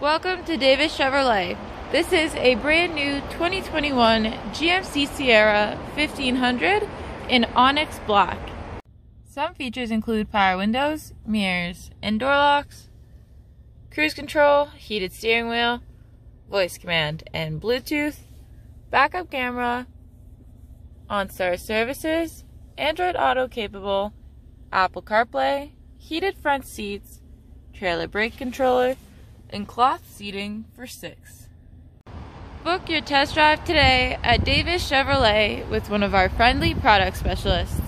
Welcome to Davis Chevrolet. This is a brand new 2021 GMC Sierra 1500 in Onyx Black. Some features include power windows, mirrors, and door locks, cruise control, heated steering wheel, voice command and Bluetooth, backup camera, OnStar services, Android Auto capable, Apple CarPlay, heated front seats, trailer brake controller, and cloth seating for six. Book your test drive today at Davis Chevrolet with one of our friendly product specialists.